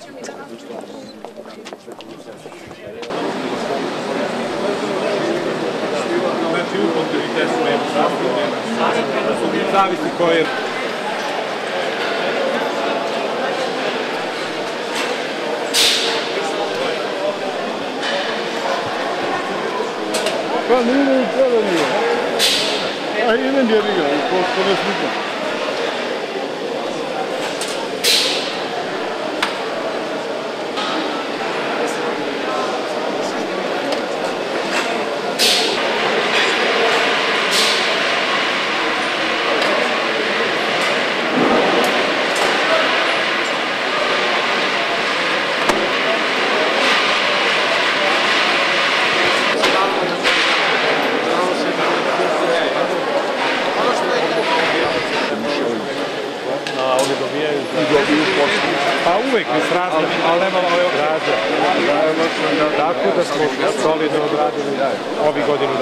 Znači, u kontinuitetu nema sastavljena. Zavisi koje je... Pa nije ne upravljeno. A idem je vidio, pošto ne slikam. Uvek s razne, ali nema razne. Tako da smo solidno odradili ovih godinu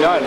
dana.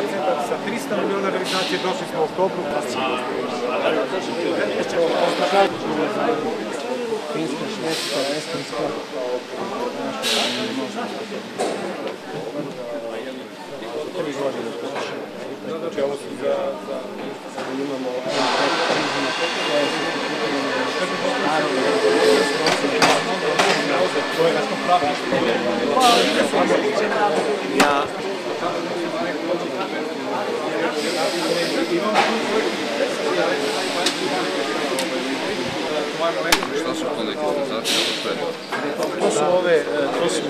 decembar sa 300 miliona realizacije, došli smo u oktobru. Finska, Švedska, Estonska. Tri godine Znači ovo su za, za imamo ja Šta su to neki atmosfere? To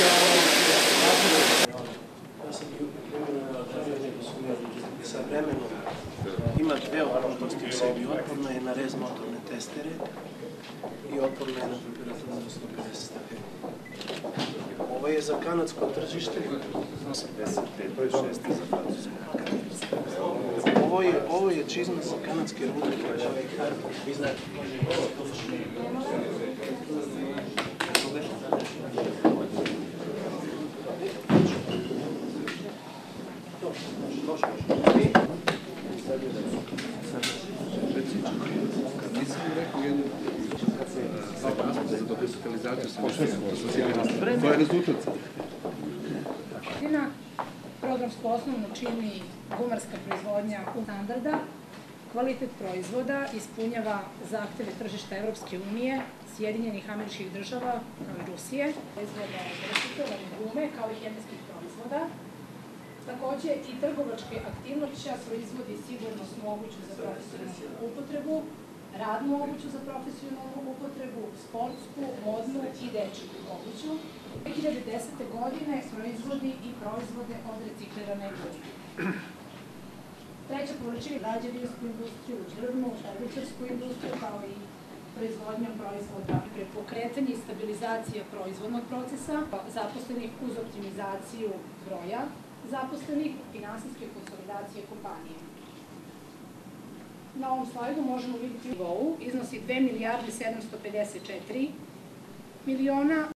Ja sam pripremljen na traženje da su me sa ima dve otpornosti u sebi. Otporna je na rez motorne testere i otporna je na temperaturu do 150 stepeni. Ovo je za kanadsko tržište. 85, to za francusko. Ovo je, ovo je čizma sa kanadske rude. Vi znate. Nisam za dokapitalizaciju sam To je rezultat. godina. Programsku osnovnu čini gumarska proizvodnja u standarda. Kvalitet proizvoda ispunjava zahteve tržišta Evropske unije, Sjedinjenih američkih država, kao i Rusije. Proizvoda reciklirane gume, kao i hemijskih proizvoda. Takođe i trgovačke aktivnosti proizvodi sigurnost moguće za profesionalnu upotrebu, radnu obuću za profesionalnu sportsku, modnu i dečju obuću. 2010. godine proizvodi i proizvode od reciklirane gume. Treća površina građevinsku industriju, drvnu, obućarsku industriju, kao i proizvodnjom proizvoda pre pokretanje i stabilizacija proizvodnog procesa, zaposlenih uz optimizaciju broja zaposlenih, finansijske konsolidacije kompanije. Na ovom slajdu možemo vidjeti nivou iznosi 2 milijarde 754 miliona,